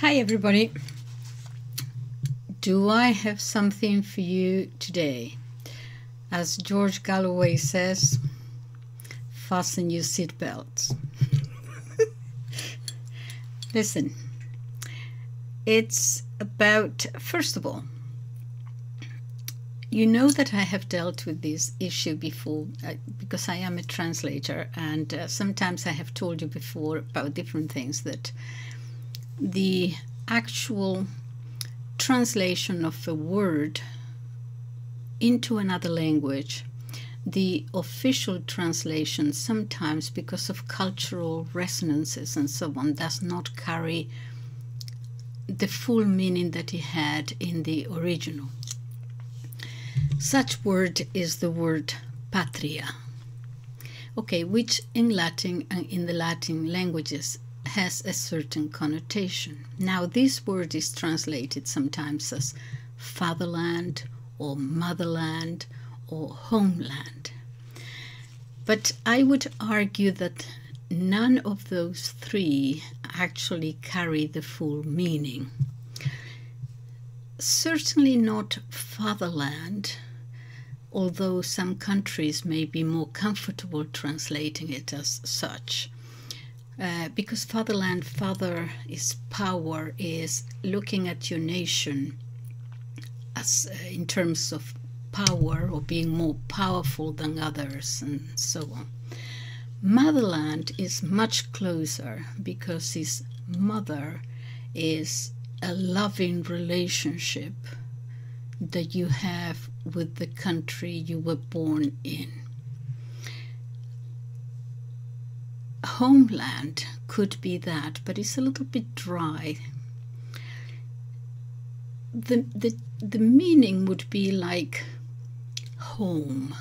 Hi, everybody. Do I have something for you today? As George Galloway says, fasten your seatbelts. Listen, it's about, first of all, you know that I have dealt with this issue before uh, because I am a translator, and uh, sometimes I have told you before about different things that the actual translation of a word into another language, the official translation sometimes because of cultural resonances and so on does not carry the full meaning that it had in the original. Such word is the word patria. Okay, which in Latin and in the Latin languages has a certain connotation. Now, this word is translated sometimes as fatherland or motherland or homeland. But I would argue that none of those three actually carry the full meaning. Certainly not fatherland, although some countries may be more comfortable translating it as such. Uh, because fatherland, father is power, is looking at your nation as uh, in terms of power or being more powerful than others and so on. Motherland is much closer because his mother is a loving relationship that you have with the country you were born in. Homeland could be that, but it's a little bit dry. The, the, the meaning would be like home.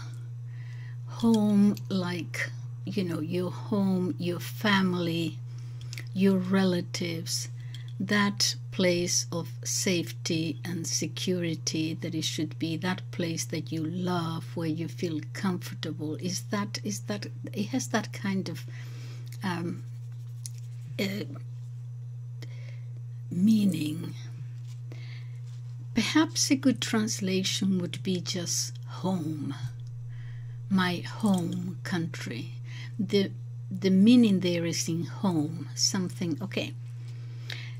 Home, like, you know, your home, your family, your relatives, that place of safety and security that it should be that place that you love where you feel comfortable is that is that it has that kind of um, meaning. Perhaps a good translation would be just home, my home country. The the meaning there is in home, something okay.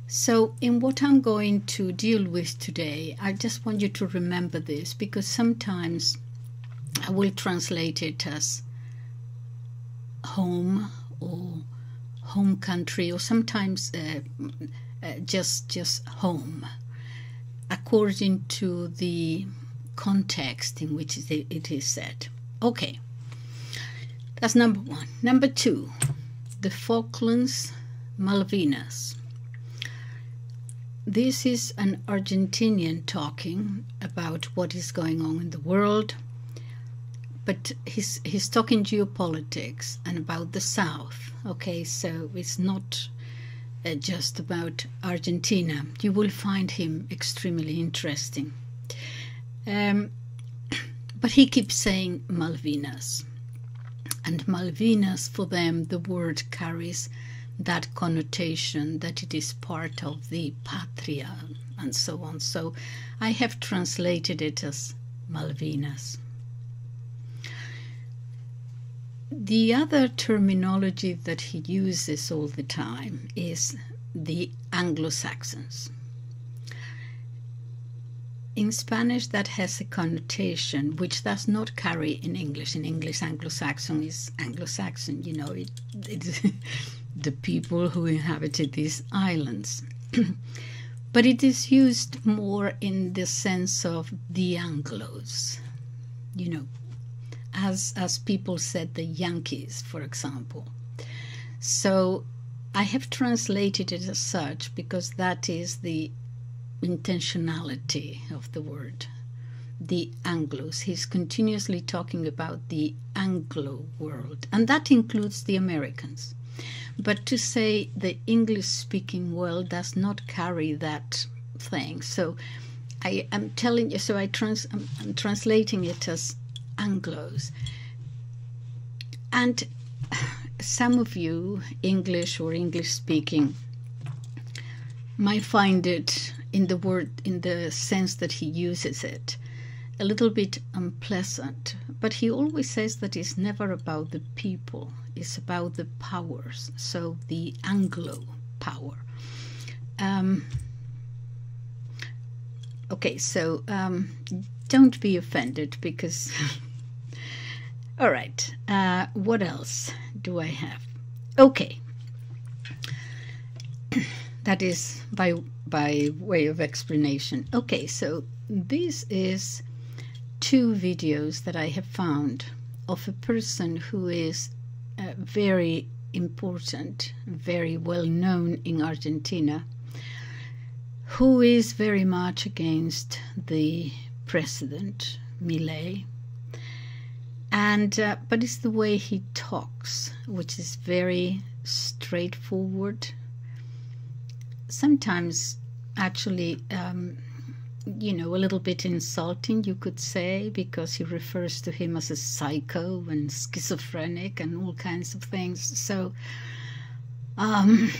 So, in what I'm going to deal with today, I just want you to remember this because sometimes I will translate it as home or home country or sometimes uh, uh, just just home. According to the context in which it is said. Okay. That's number one. Number two the falklands malvinas. This is an argentinian talking about what is going on in the world but he's he's talking geopolitics and about the south okay? So it's not uh, just about argentina. You will find him extremely interesting. Um, but he keeps saying malvinas. And malvinas for them the word carries that connotation that it is part of the patria and so on. So i have translated it as malvinas The other terminology that he uses all the time is the Anglo Saxons. In Spanish, that has a connotation which does not carry in English. In English, Anglo Saxon is Anglo Saxon, you know, it, the people who inhabited these islands. but it is used more in the sense of the Anglos, you know, as as people said the Yankees, for example. So I have translated it as such because that is the intentionality of the word. The Anglos. He's continuously talking about the Anglo world, and that includes the Americans. But to say the English speaking world does not carry that thing. So I am telling you, so I trans, I'm, I'm translating it as Anglos. And some of you, English or English speaking, might find it in the word, in the sense that he uses it, a little bit unpleasant. But he always says that it's never about the people, it's about the powers. So the Anglo power. Um, okay, so um, don't be offended because. All right, uh, what else do I have? Okay, that is by by way of explanation. Okay, so this is two videos that I have found of a person who is uh, very important, very well known in Argentina, who is very much against the president, Milei. And uh, but it's the way he talks, which is very straightforward. Sometimes, actually, um, you know, a little bit insulting, you could say, because he refers to him as a psycho and schizophrenic and all kinds of things. So, um,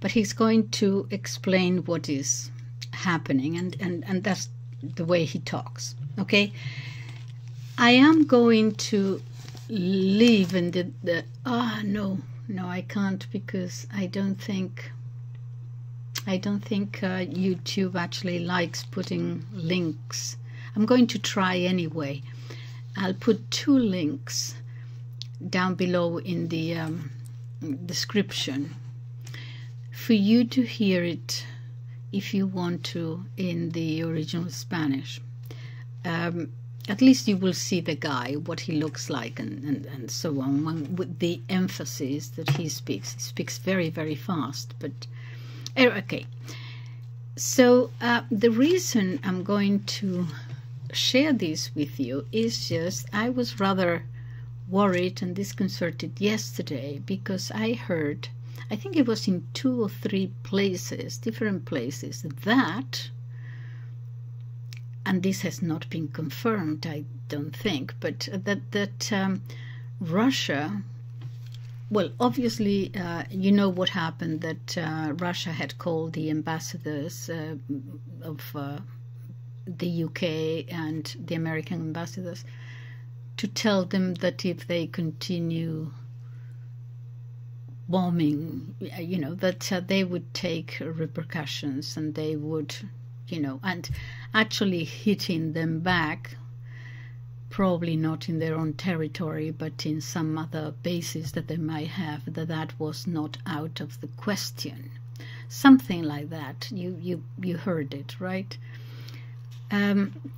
but he's going to explain what is happening, and, and, and that's the way he talks. Okay? I am going to leave in the, the ah, oh, no, no, I can't because I don't think I don't think uh, YouTube actually likes putting links. I'm going to try anyway. I'll put two links down below in the um, description for you to hear it if you want to in the original Spanish. Um, at least you will see the guy, what he looks like, and, and, and so on, with the emphasis that he speaks. He speaks very, very fast, but Eh, okay. So uh, the reason I'm going to share this with you is just I was rather worried and disconcerted yesterday because I heard, I think it was in two or three places, different places, that, and this has not been confirmed, I don't think, but that that um, Russia well, obviously, uh, you know what happened that uh, Russia had called the ambassadors uh, of uh, the UK and the American ambassadors to tell them that if they continue bombing, you know, that uh, they would take repercussions and they would, you know, and actually hitting them back probably not in their own territory, but in some other bases that they might have, that that was not out of the question. Something like that. You you you heard it, right? Um,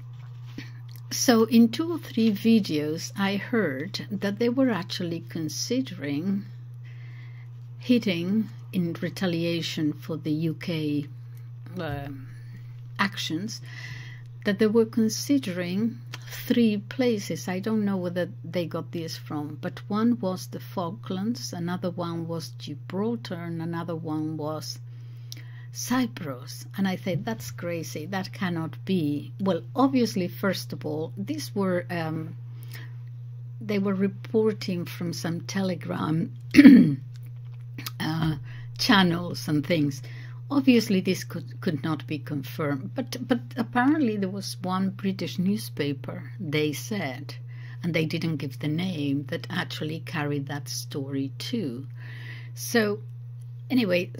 so in two or three videos, I heard that they were actually considering hitting in retaliation for the UK uh, actions, that they were considering three places. I don't know whether they got this from, but one was the Falklands, another one was Gibraltar, and another one was Cyprus. And I said, that's crazy. That cannot be. Well, obviously, first of all, these were. Um, they were reporting from some telegram uh, channels and things Obviously, this could, could not be confirmed, but, but apparently there was one British newspaper, they said, and they didn't give the name, that actually carried that story too. So, anyway,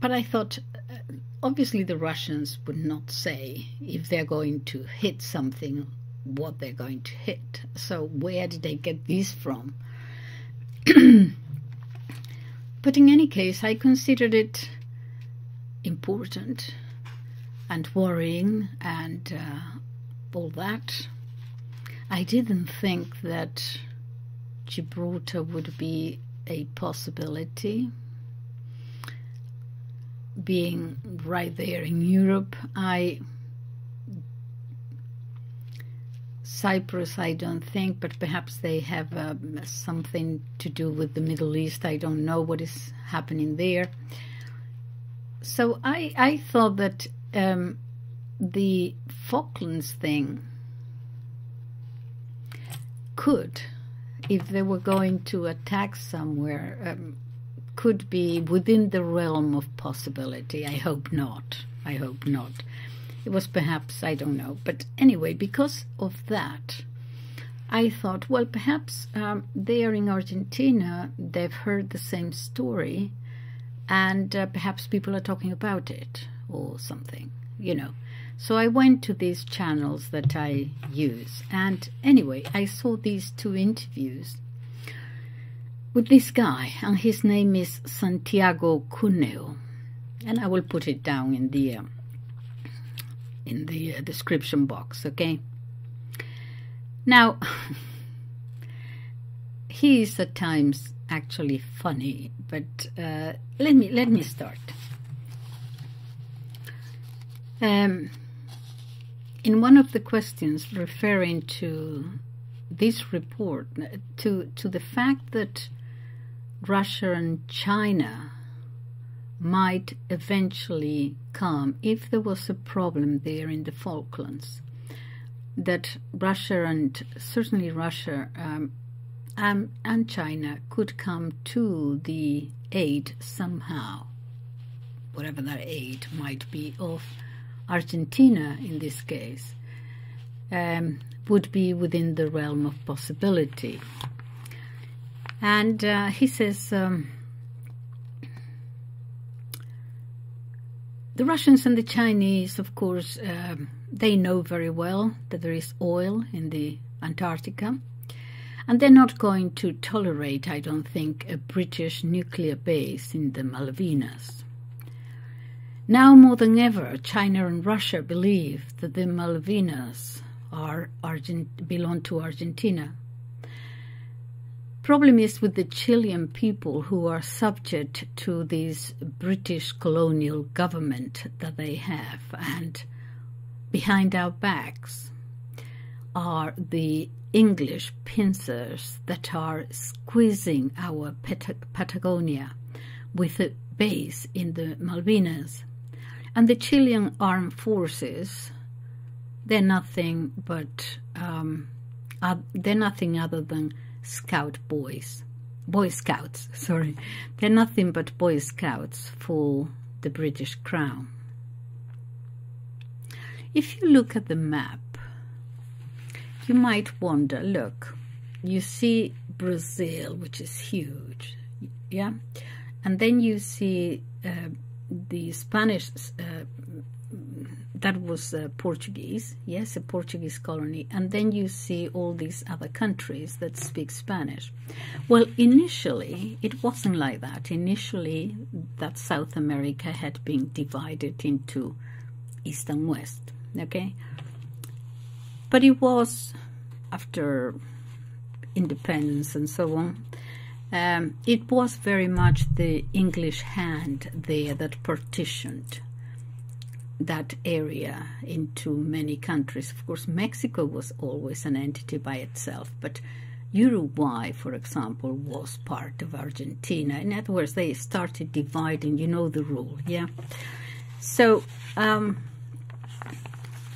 but I thought obviously the Russians would not say if they're going to hit something what they're going to hit. So, where did they get this from? but in any case, I considered it important and worrying and uh, all that. I didn't think that Gibraltar would be a possibility. Being right there in Europe, I Cyprus, I don't think, but perhaps they have uh, something to do with the Middle East. I don't know what is happening there so I I thought that um, the Falklands thing could, if they were going to attack somewhere, um, could be within the realm of possibility. I hope not. I hope not. It was perhaps, I don't know. But anyway, because of that, I thought, well, perhaps um, they are in Argentina, they've heard the same story, and uh, perhaps people are talking about it or something, you know. So I went to these channels that I use, and anyway, I saw these two interviews with this guy, and his name is Santiago Cuneo, and I will put it down in the uh, in the uh, description box. Okay. Now, he is at times actually funny, but uh, let me let me start. Um, in one of the questions referring to this report, to to the fact that Russia and China might eventually come if there was a problem there in the Falklands. That Russia and certainly Russia um, um, and China could come to the aid somehow, whatever that aid might be, of Argentina in this case, um, would be within the realm of possibility. And uh, he says, um, the Russians and the Chinese, of course, um, they know very well that there is oil in the Antarctica. And they're not going to tolerate, I don't think, a British nuclear base in the Malvinas. Now more than ever, China and Russia believe that the Malvinas are Argent belong to Argentina problem is with the Chilean people who are subject to this British colonial government that they have, and behind our backs are the English pincers that are squeezing our Pat Patagonia with a base in the Malvinas. And the Chilean armed forces, they're nothing but, um, they're nothing other than Scout boys. Boy Scouts, sorry. They're nothing but Boy Scouts for the British Crown. If you look at the map, you might wonder, look, you see Brazil, which is huge, yeah? And then you see uh, the Spanish uh, that was uh, Portuguese, yes, a Portuguese colony, and then you see all these other countries that speak Spanish. Well, initially, it wasn't like that. Initially, that South America had been divided into East and West, okay? But it was after independence and so on. Um, it was very much the English hand there that partitioned that area into many countries. Of course, Mexico was always an entity by itself, but Uruguay, for example, was part of Argentina. In other words, they started dividing, you know the rule, yeah? So, um,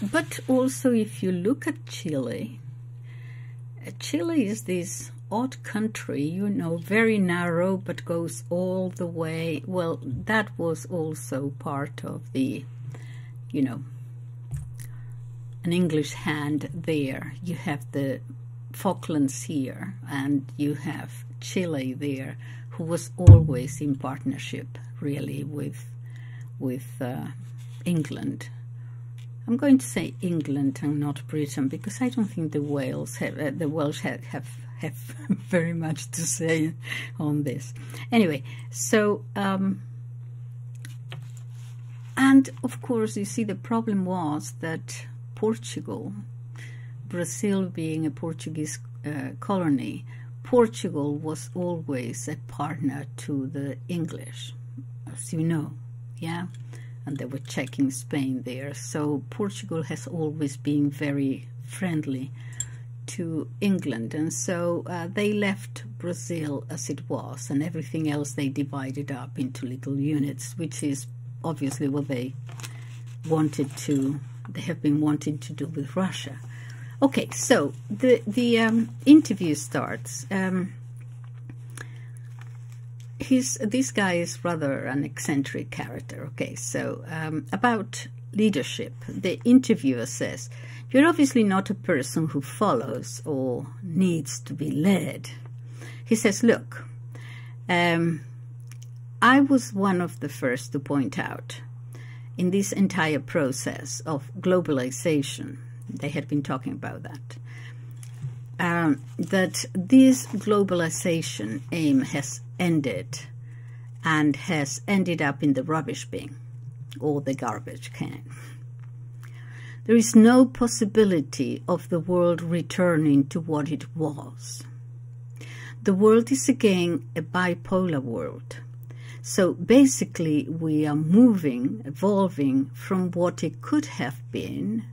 but also if you look at Chile, Chile is this odd country, you know, very narrow, but goes all the way. Well, that was also part of the you know, an English hand there. You have the Falklands here, and you have Chile there, who was always in partnership, really, with with uh, England. I'm going to say England and not Britain because I don't think the Wales have, uh, the Welsh have, have have very much to say on this. Anyway, so um, and of course, you see, the problem was that Portugal, Brazil being a Portuguese uh, colony, Portugal was always a partner to the English, as you know, yeah? And they were checking Spain there. So Portugal has always been very friendly to England. And so uh, they left Brazil as it was, and everything else they divided up into little units, which is obviously what they wanted to, they have been wanting to do with Russia. Okay, so the, the um, interview starts. Um, he's this guy is rather an eccentric character. Okay, so um, about leadership, the interviewer says, "You're obviously not a person who follows or needs to be led." He says, "Look, um, I was one of the first to point out in this entire process of globalization. They had been talking about that." Um, that this globalization aim has ended and has ended up in the rubbish bin or the garbage can. There is no possibility of the world returning to what it was. The world is again a bipolar world. So basically, we are moving, evolving from what it could have been,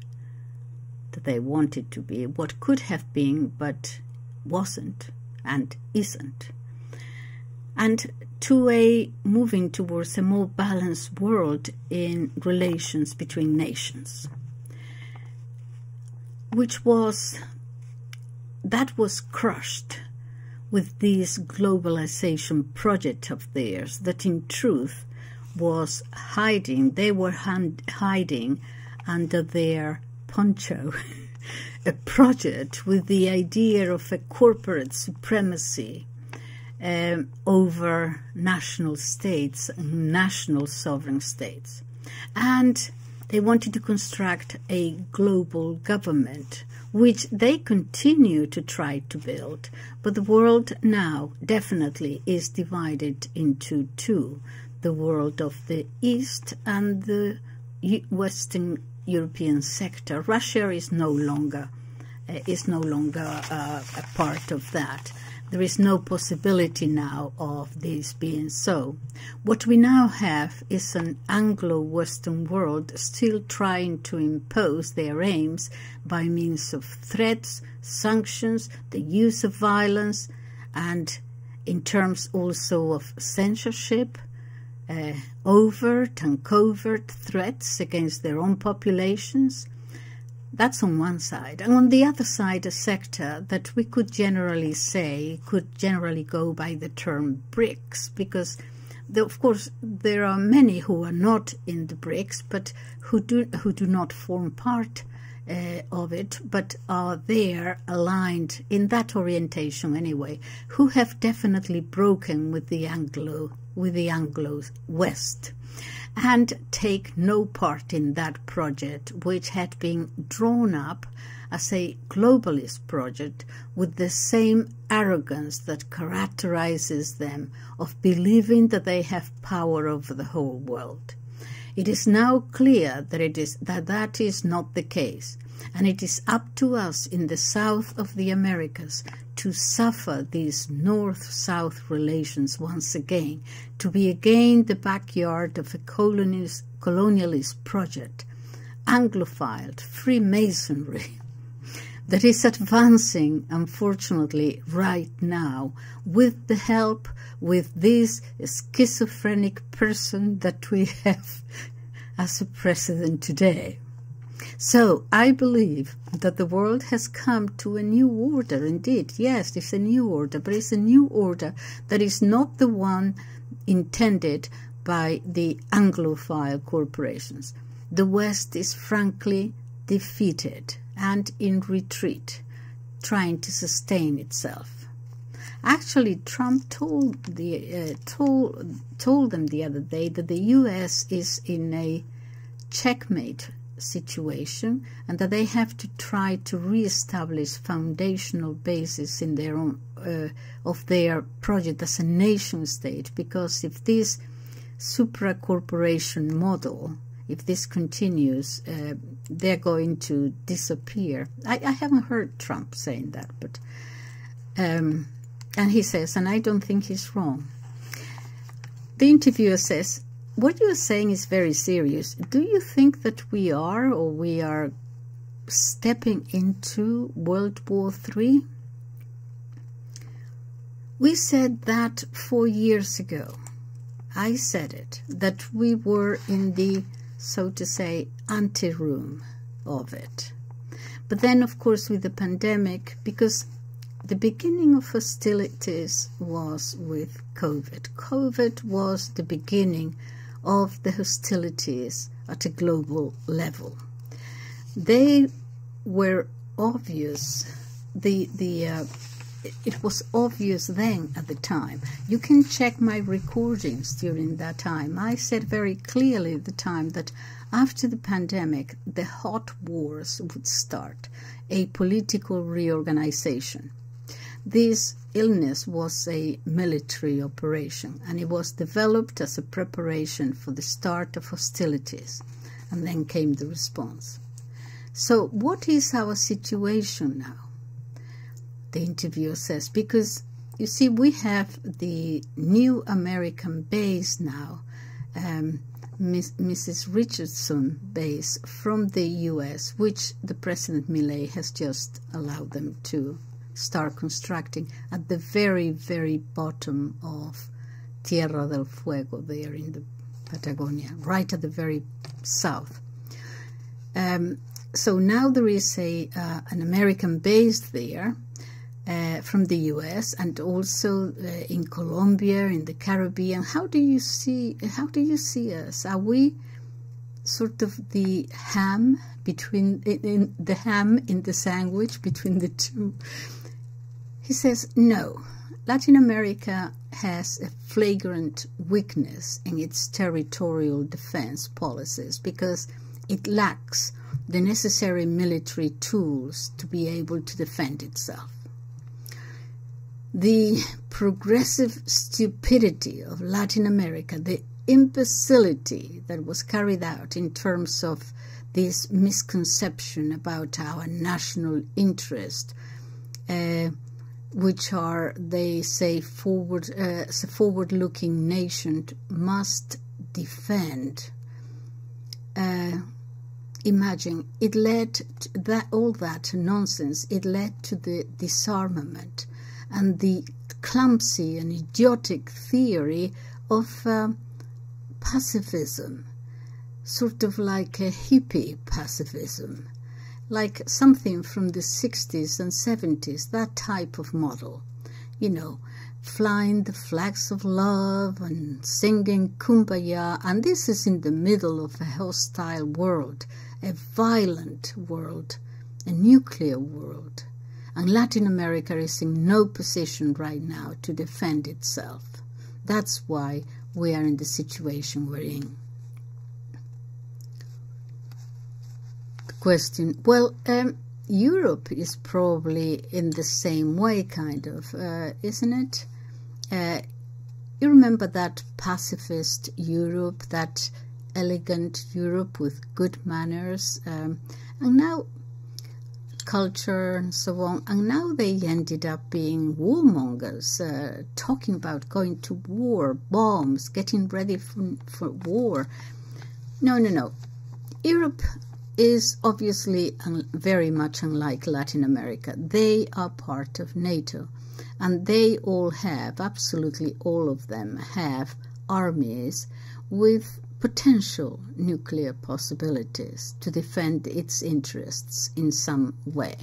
that they wanted to be, what could have been but wasn't and isn't, and to a moving towards a more balanced world in relations between nations, which was that was crushed with this globalization project of theirs that in truth was hiding they were hiding under their poncho a project with the idea of a corporate supremacy um, over national states, national sovereign states. And they wanted to construct a global government, which they continue to try to build. But the world now definitely is divided into two the world of the East and the Western European sector. Russia is no longer uh, is no longer uh, a part of that. There is no possibility now of this being so. What we now have is an Anglo Western world still trying to impose their aims by means of threats, sanctions, the use of violence, and in terms also of censorship, uh, overt and covert threats against their own populations, that's on one side. And on the other side, a sector that we could generally say could generally go by the term BRICS, because the, of course there are many who are not in the BRICS, but who do who do not form part uh, of it, but are there aligned in that orientation anyway, who have definitely broken with the Anglo with the Anglo West and take no part in that project, which had been drawn up as a globalist project with the same arrogance that characterizes them of believing that they have power over the whole world. It is now clear that it is that that is not the case, and it is up to us in the south of the Americas to suffer these north-south relations once again, to be again the backyard of a colonist, colonialist project, Anglophile Freemasonry, that is advancing, unfortunately, right now, with the help, with this schizophrenic person that we have as a president today. So I believe that the world has come to a new order. Indeed, yes, it's a new order, but it's a new order that is not the one intended by the Anglophile corporations. The West is frankly defeated and in retreat, trying to sustain itself. Actually, Trump told the uh, told told them the other day that the U.S. is in a checkmate situation and that they have to try to re-establish foundational basis in their own uh, of their project as a nation state. Because if this supra corporation model if this continues uh, they're going to disappear. I, I, haven't heard Trump saying that but um, and he says and I don't think he's wrong. The interviewer says what you're saying is very serious. Do you think that we are or we are stepping into World War III? We said that four years ago. I said it, that we were in the, so to say, anteroom of it. But then, of course, with the pandemic, because the beginning of hostilities was with COVID. COVID was the beginning of the hostilities at a global level. They were obvious. The the uh, it was obvious then at the time. You can check my recordings during that time. I said very clearly at the time that after the pandemic, the hot wars would start, a political reorganization. This illness was a military operation and it was developed as a preparation for the start of hostilities. And then came the response. So, what is our situation now? the interviewer says, because you see, we have the new American base now, um, Mrs. Richardson base from the US, which the President Milei has just allowed them to start constructing at the very, very bottom of Tierra del Fuego, there in the Patagonia, right at the very south. Um, so now there is a uh, an American base there, uh, from the US and also uh, in Colombia, in the Caribbean. How do you see? How do you see us? Are we sort of the ham between in the ham in the sandwich between the two? He says no. Latin America has a flagrant weakness in its territorial defense policies because it lacks the necessary military tools to be able to defend itself the progressive stupidity of Latin America, the imbecility that was carried out in terms of this misconception about our national interest, uh, which are, they say, forward, uh, forward-looking nation must defend. Uh, imagine it led that all that nonsense. It led to the disarmament and the clumsy and idiotic theory of uh, pacifism, sort of like a hippie pacifism, like something from the 60s and 70s, that type of model, you know, flying the flags of love and singing kumbaya, and this is in the middle of a hostile world, a violent world, a nuclear world and Latin America is in no position right now to defend itself. That's why we are in the situation we're in. Question Well, um, Europe is probably in the same way, kind of, uh, isn't it? Uh, you remember that pacifist Europe, that elegant Europe with good manners, um, and now culture and so on. And now they ended up being warmongers, uh, talking about going to war, bombs, getting ready for, for war. No, no, no. Europe is obviously very much unlike Latin America. They are part of NATO, and they all have, absolutely all of them, have armies with potential nuclear possibilities to defend its interests in some way.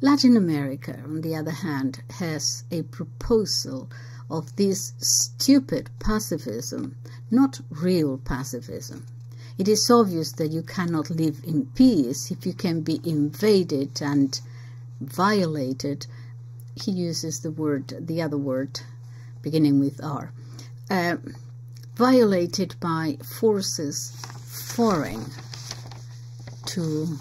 Latin America, on the other hand, has a proposal of this stupid pacifism, not real pacifism. It is obvious that you cannot live in peace if you can be invaded and violated. He uses the word, the other word, beginning with R. Uh, violated by forces foreign to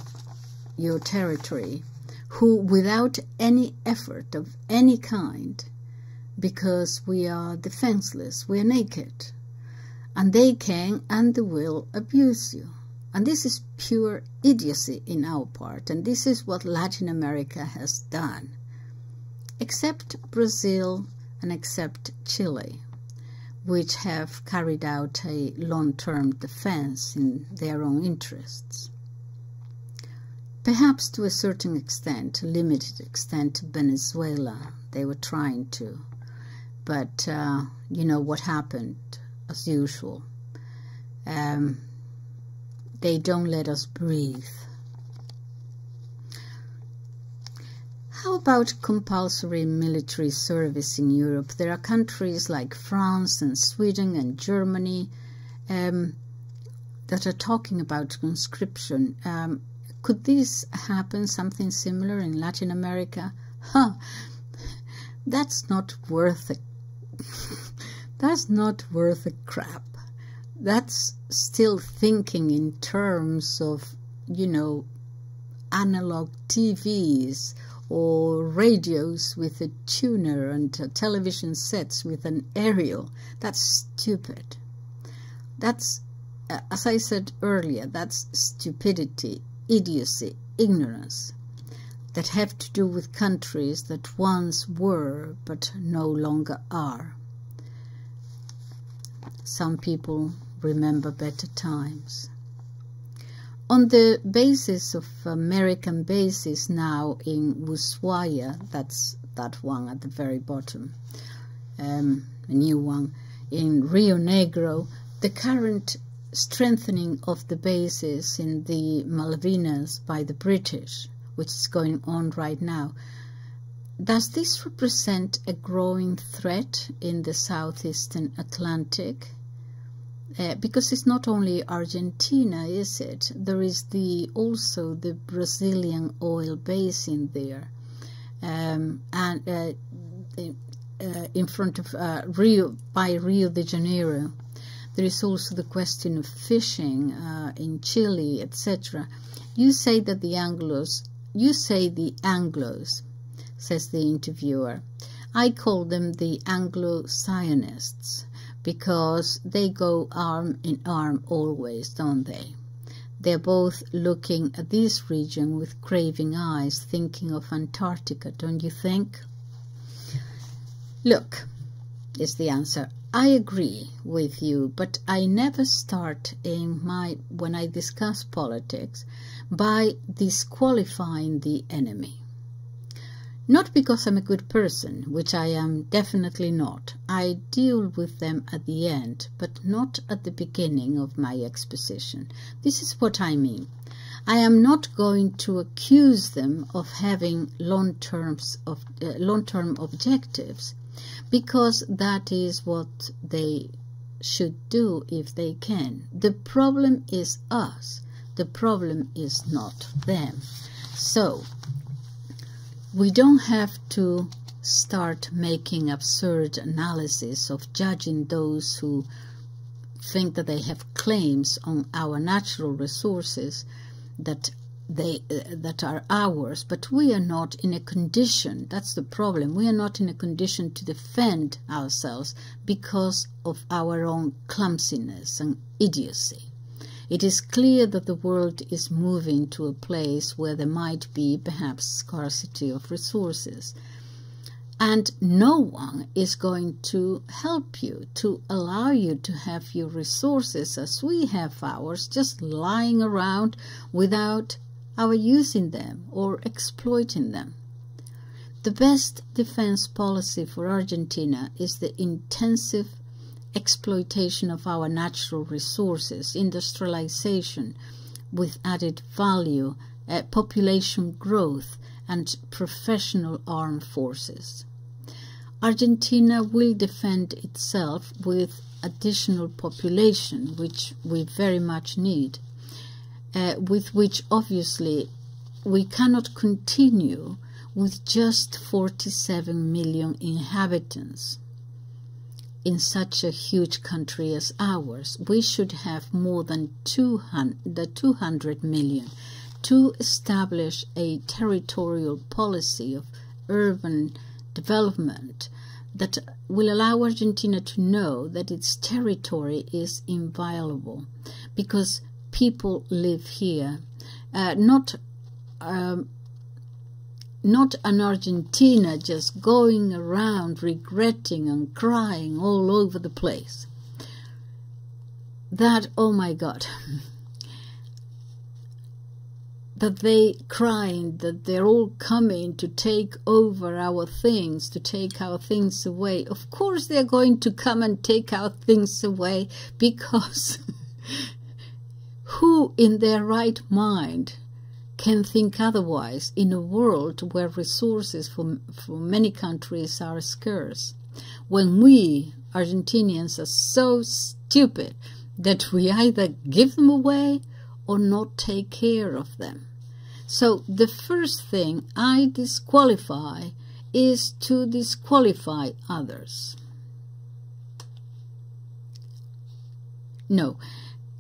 your territory who, without any effort of any kind, because we are defenseless, we are naked, and they can and will abuse you. And this is pure idiocy in our part, and this is what Latin America has done, except Brazil and except Chile which have carried out a long-term defense in their own interests. Perhaps to a certain extent, a limited extent, to Venezuela, they were trying to. But uh, you know what happened, as usual. Um, they don't let us breathe. How about compulsory military service in Europe? There are countries like France and Sweden and Germany um, that are talking about conscription. Um, could this happen, something similar in Latin America? Huh, that's not worth it. that's not worth a crap. That's still thinking in terms of, you know, analog TVs or radios with a tuner and television sets with an aerial. That's stupid. That's, uh, as I said earlier, that's stupidity, idiocy, ignorance that have to do with countries that once were but no longer are. Some people remember better times on the basis of American bases now in Ushuaia, that's that one at the very bottom, um, a new one, in Rio Negro, the current strengthening of the bases in the Malvinas by the British, which is going on right now, does this represent a growing threat in the southeastern Atlantic? Uh, because it's not only Argentina, is it? There is the also the Brazilian oil basin there, um, and uh, uh, in front of uh, Rio by Rio de Janeiro. There is also the question of fishing uh, in Chile, etc. You say that the Anglos, you say the Anglos, says the interviewer. I call them the Anglo-Zionists because they go arm in arm always, don't they? They're both looking at this region with craving eyes, thinking of Antarctica, don't you think? Look, is the answer. I agree with you, but I never start in my when I discuss politics by disqualifying the enemy. Not because I'm a good person, which I am definitely not. I deal with them at the end, but not at the beginning of my exposition. This is what I mean. I am not going to accuse them of having long terms of uh, long-term objectives because that is what they should do if they can. The problem is us. The problem is not them. So, we don't have to start making absurd analysis of judging those who think that they have claims on our natural resources that they uh, that are ours but we are not in a condition that's the problem we are not in a condition to defend ourselves because of our own clumsiness and idiocy it is clear that the world is moving to a place where there might be perhaps scarcity of resources. And no one is going to help you to allow you to have your resources as we have ours just lying around without our using them or exploiting them. The best defense policy for Argentina is the intensive exploitation of our natural resources, industrialization with added value, uh, population growth, and professional armed forces. Argentina will defend itself with additional population, which we very much need, uh, with which obviously we cannot continue with just 47 million inhabitants in such a huge country as ours, we should have more than 200, 200 million to establish a territorial policy of urban development that will allow Argentina to know that its territory is inviolable because people live here, uh, not um, not an Argentina just going around regretting and crying all over the place. That, oh my God, that they crying that they're all coming to take over our things, to take our things away. Of course they're going to come and take our things away because who in their right mind can think otherwise in a world where resources for, for many countries are scarce. When we, Argentinians, are so stupid that we either give them away or not take care of them. So the first thing I disqualify is to disqualify others. No.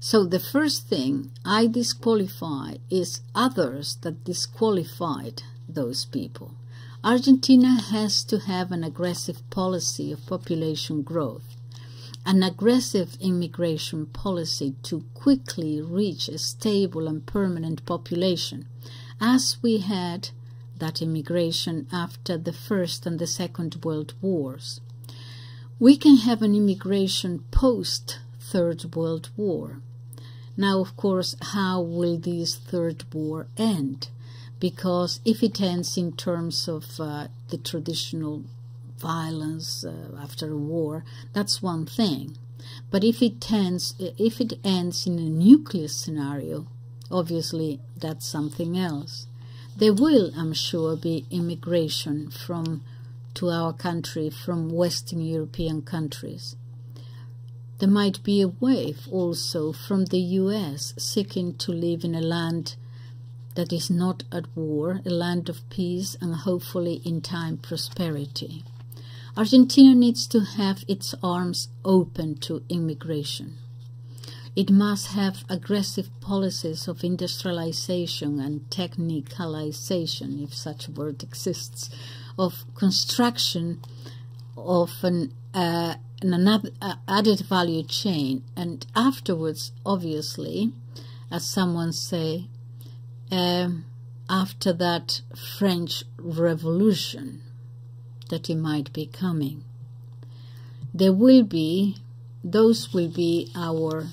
So the first thing I disqualify is others that disqualified those people. Argentina has to have an aggressive policy of population growth, an aggressive immigration policy to quickly reach a stable and permanent population, as we had that immigration after the First and the Second World Wars. We can have an immigration post Third World War. Now, of course, how will this Third War end? Because if it ends in terms of uh, the traditional violence uh, after a war, that's one thing. But if it ends, if it ends in a nuclear scenario, obviously that's something else. There will, I'm sure, be immigration from to our country from Western European countries. There might be a wave also from the US seeking to live in a land that is not at war, a land of peace and hopefully in time prosperity. Argentina needs to have its arms open to immigration. It must have aggressive policies of industrialization and technicalization, if such a word exists, of construction of an uh, another, uh, added value chain, and afterwards, obviously, as someone say, um, after that French Revolution that it might be coming, there will be, those will be our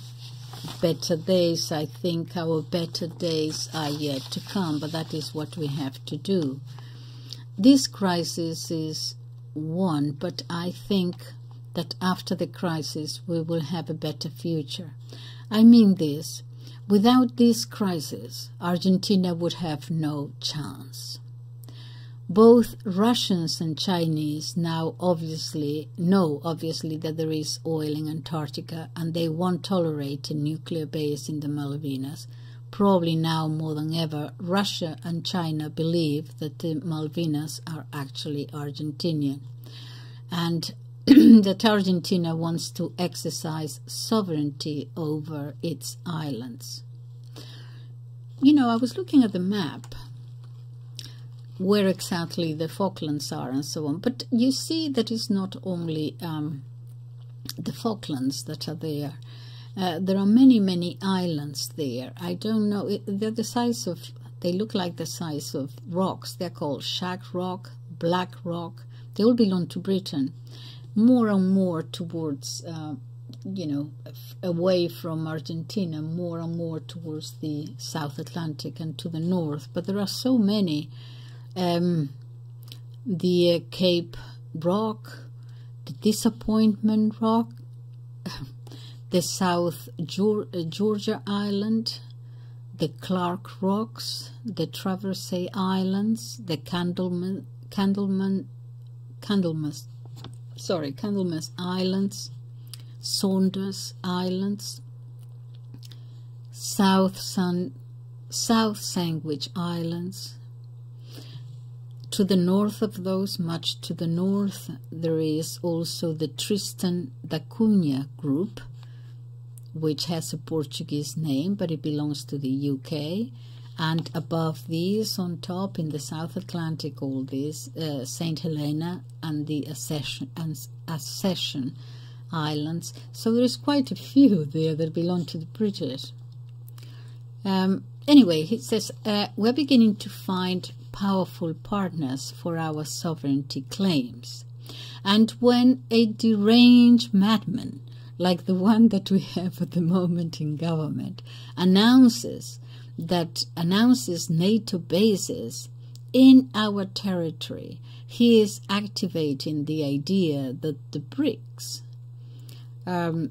better days. I think our better days are yet to come, but that is what we have to do. This crisis is one, but I think that after the crisis we will have a better future. I mean this. Without this crisis, Argentina would have no chance. Both Russians and Chinese now obviously know obviously that there is oil in Antarctica and they won't tolerate a nuclear base in the Malvinas. Probably now more than ever, Russia and China believe that the Malvinas are actually Argentinian. And that Argentina wants to exercise sovereignty over its islands. You know, I was looking at the map where exactly the Falklands are and so on, but you see that it's not only um, the Falklands that are there. Uh, there are many, many islands there. I don't know, they're the size of, they look like the size of rocks. They're called Shag Rock, Black Rock. They all belong to Britain more and more towards, uh, you know, away from Argentina, more and more towards the South Atlantic and to the north. But there are so many. Um, the uh, Cape Rock, the Disappointment Rock, the South Georgia Island, the Clerke Rocks, the Traverse Islands, the Candleman, Candleman, Candlemas, sorry, Candlemas Islands, Saunders Islands, South Sun, South Sandwich Islands. To the north of those, much to the north, there is also the Tristan da Cunha group, which has a Portuguese name, but it belongs to the UK and above these on top in the South Atlantic all these uh, St Helena and the Ascension, and Ascension Islands. So there's quite a few there that belong to the British. Um, anyway he says uh, we're beginning to find powerful partners for our sovereignty claims. And when a deranged madman like the one that we have at the moment in government announces that announces NATO bases in our territory, he is activating the idea that the BRICS, um,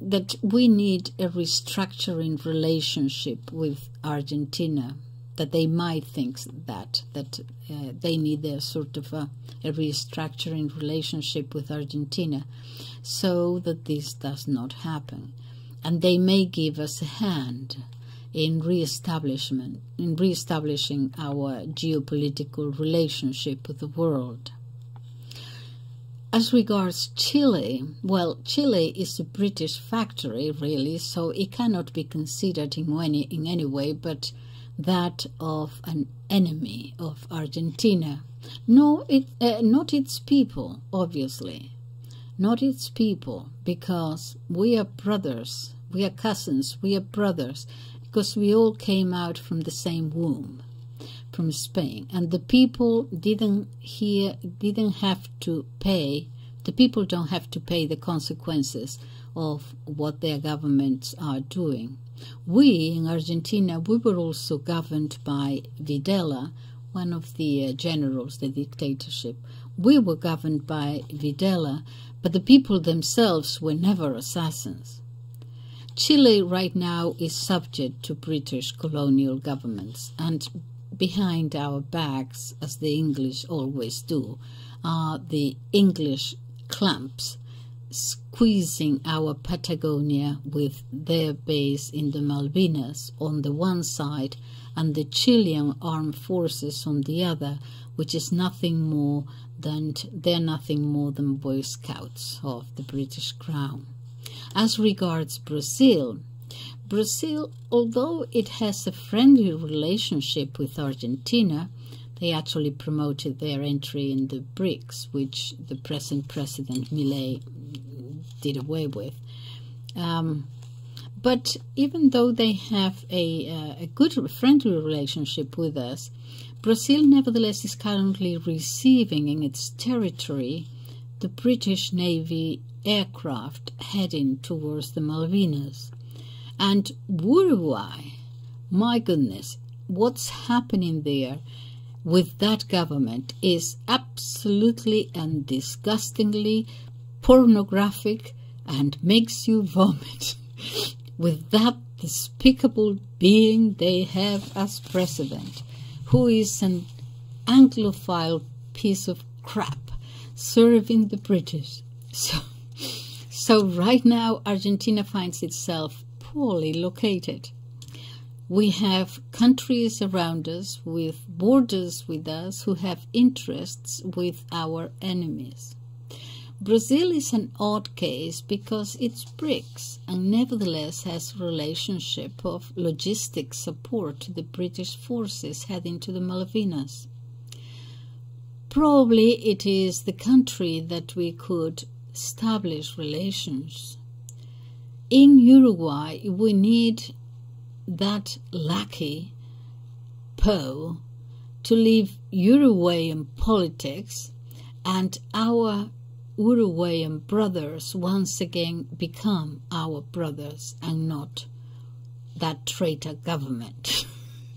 that we need a restructuring relationship with Argentina. that they might think that that uh, they need a sort of a, a restructuring relationship with Argentina, so that this does not happen, and they may give us a hand in reestablishment in reestablishing our geopolitical relationship with the world. As regards Chile, well, Chile is a British factory, really, so it cannot be considered in any, in any way but that of an enemy of Argentina. No, it, uh, not its people, obviously. Not its people, because we are brothers, we are cousins, we are brothers, because we all came out from the same womb from Spain, and the people didn't here didn't have to pay. The people don't have to pay the consequences of what their governments are doing. We in Argentina, we were also governed by Videla, one of the uh, generals, the dictatorship. We were governed by Videla, but the people themselves were never assassins. Chile right now is subject to British colonial governments, and behind our backs, as the English always do, are the English clamps squeezing our Patagonia with their base in the Malvinas on the one side and the Chilean armed forces on the other, which is nothing more than they're nothing more than Boy Scouts of the British Crown. As regards Brazil, Brazil, although it has a friendly relationship with Argentina, they actually promoted their entry in the BRICS, which the present president Milei did away with. Um, but even though they have a, uh, a good friendly relationship with us, Brazil nevertheless is currently receiving in its territory the British Navy aircraft heading towards the Malvinas. And Uruguay, my goodness, what's happening there with that government is absolutely and disgustingly pornographic and makes you vomit with that despicable being they have as president, who is an Anglophile piece of crap serving the British. So, so right now, Argentina finds itself poorly located. We have countries around us with borders with us who have interests with our enemies. Brazil is an odd case because it's BRICS and nevertheless has a relationship of logistic support to the British forces heading to the Malvinas. Probably it is the country that we could establish relations in Uruguay, we need that lackey, Pou, to leave Uruguayan politics and our Uruguayan brothers once again become our brothers and not that traitor government.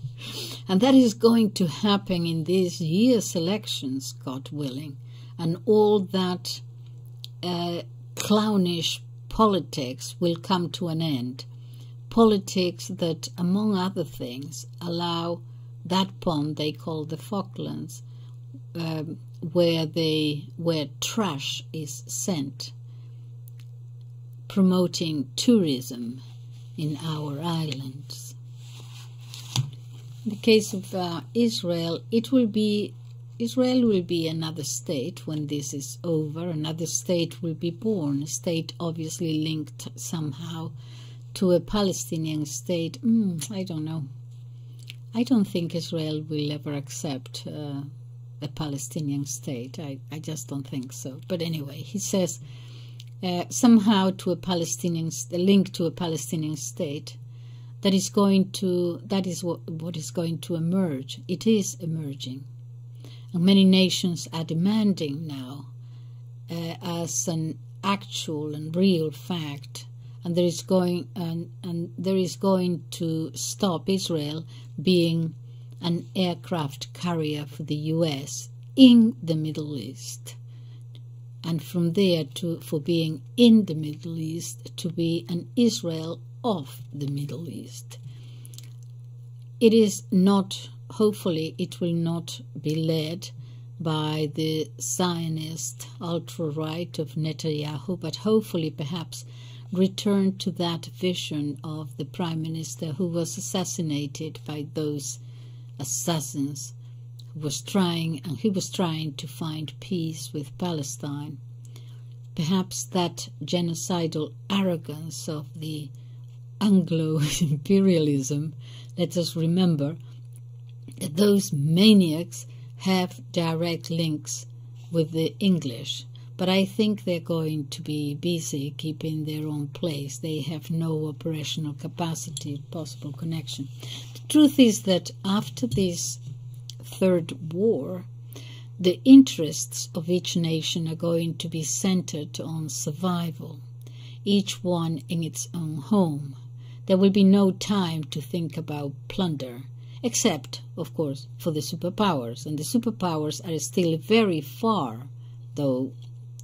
and that is going to happen in this year's elections, God willing, and all that uh, clownish politics will come to an end. Politics that, among other things, allow that pond they call the Falklands, um, where they where trash is sent, promoting tourism in our islands. In the case of uh, Israel, it will be Israel will be another state when this is over. Another state will be born, a state obviously linked somehow to a Palestinian state. Mm, I don't know. I don't think Israel will ever accept uh, a Palestinian state. I, I just don't think so. But anyway, he says uh, somehow to a Palestinian, a link to a Palestinian state that is going to, that is what, what is going to emerge. It is emerging many nations are demanding now uh, as an actual and real fact and there is going and, and there is going to stop Israel being an aircraft carrier for the US in the Middle East and from there to for being in the Middle East to be an Israel of the Middle East. It is not, hopefully, it will not be led by the Zionist ultra right of Netanyahu, but hopefully, perhaps, return to that vision of the Prime Minister who was assassinated by those assassins who was trying and he was trying to find peace with Palestine. Perhaps that genocidal arrogance of the Anglo imperialism, let us remember that those maniacs have direct links with the English. But I think they're going to be busy keeping their own place. They have no operational capacity, possible connection. The truth is that after this third war, the interests of each nation are going to be centered on survival, each one in its own home. There will be no time to think about plunder except, of course, for the superpowers. And the superpowers are still very far, though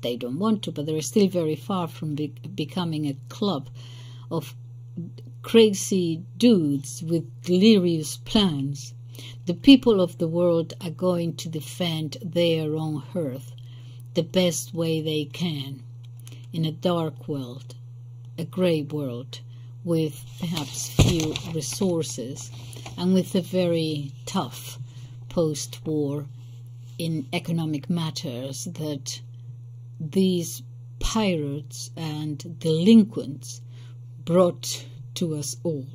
they don't want to, but they're still very far from be becoming a club of crazy dudes with delirious plans. The people of the world are going to defend their own hearth the best way they can in a dark world, a grey world, with perhaps few resources and with a very tough post war in economic matters that these pirates and delinquents brought to us all.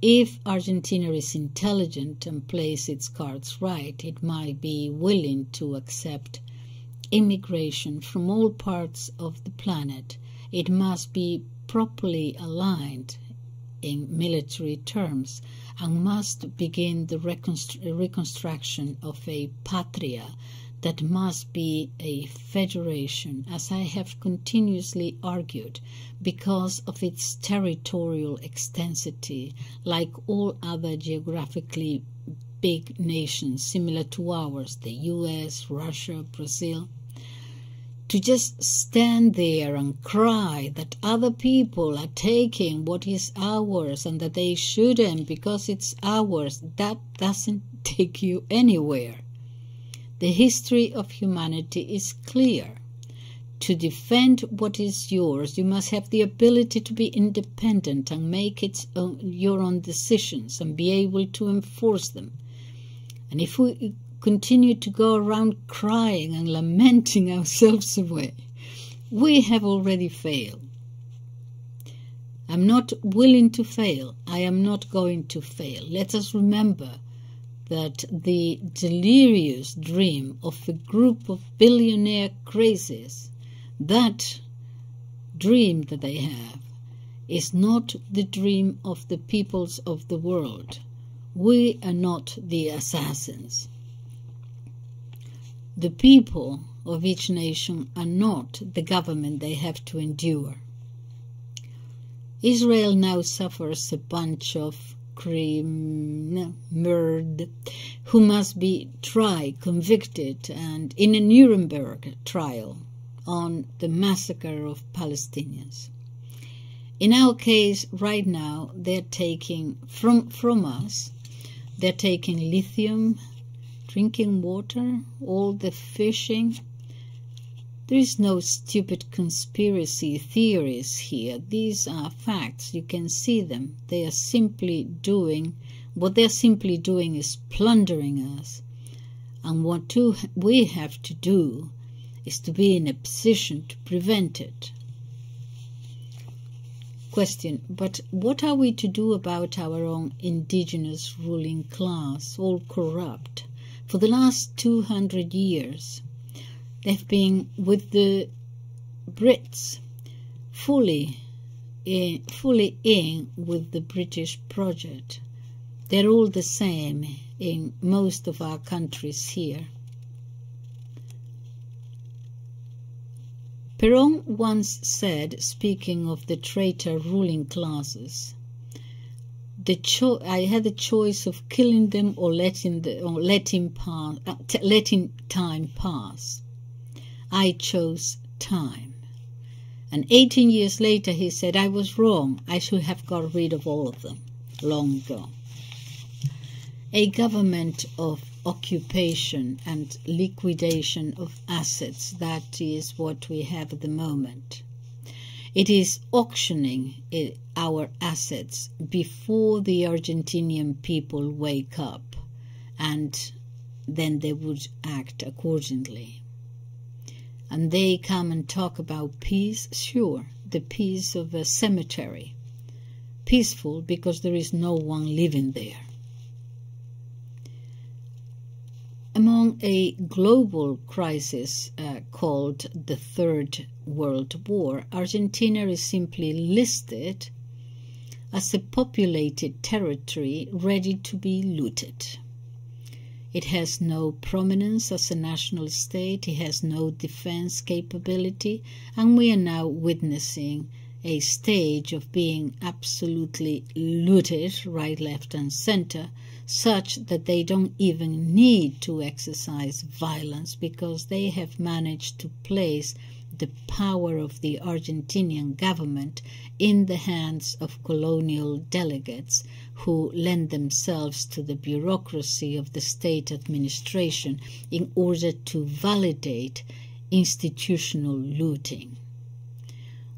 If Argentina is intelligent and plays its cards right, it might be willing to accept immigration from all parts of the planet. It must be properly aligned in military terms and must begin the reconstruction of a patria that must be a federation, as I have continuously argued, because of its territorial extensity, like all other geographically big nations similar to ours, the US, Russia, Brazil to just stand there and cry that other people are taking what is ours and that they shouldn't because it's ours, that doesn't take you anywhere. The history of humanity is clear. To defend what is yours, you must have the ability to be independent and make its own, your own decisions and be able to enforce them. And if we continue to go around crying and lamenting ourselves away. We have already failed. I'm not willing to fail. I am not going to fail. Let us remember that the delirious dream of a group of billionaire crazies, that dream that they have, is not the dream of the peoples of the world. We are not the assassins. The people of each nation are not the government they have to endure. Israel now suffers a bunch of murdered who must be tried, convicted, and in a Nuremberg trial on the massacre of Palestinians. In our case, right now, they're taking from from us, they're taking lithium, drinking water, all the fishing. There is no stupid conspiracy theories here. These are facts. You can see them. They are simply doing, what they're simply doing is plundering us. And what to, we have to do is to be in a position to prevent it. Question, but what are we to do about our own indigenous ruling class, all corrupt? For the last 200 years. They've been with the Brits fully in, fully in with the British project. They're all the same in most of our countries here. Peron once said, speaking of the traitor ruling classes, the cho- I had the choice of killing them or letting the, or letting pass, uh, letting time pass. I chose time. And 18 years later, he said, I was wrong. I should have got rid of all of them long ago. a government of occupation and liquidation of assets. That is what we have at the moment. It is auctioning our assets before the Argentinian people wake up and then they would act accordingly. And they come and talk about peace, sure, the peace of a cemetery. Peaceful because there is no one living there. Among a global crisis uh, called the Third World War, Argentina is simply listed as a populated territory ready to be looted. It has no prominence as a national state, it has no defense capability, and we are now witnessing a stage of being absolutely looted right, left, and center, such that they don't even need to exercise violence because they have managed to place the power of the Argentinian government in the hands of colonial delegates who lend themselves to the bureaucracy of the state administration in order to validate institutional looting.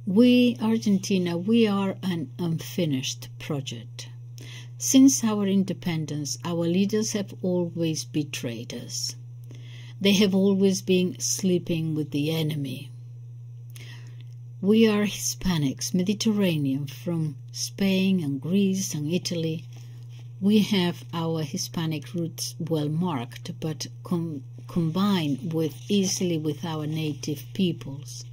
We, Argentina, we are an unfinished project. Since our independence, our leaders have always betrayed us. They have always been sleeping with the enemy. We are Hispanics, Mediterranean, from Spain and Greece and Italy. We have our Hispanic roots well marked, but com combined with easily with our native peoples.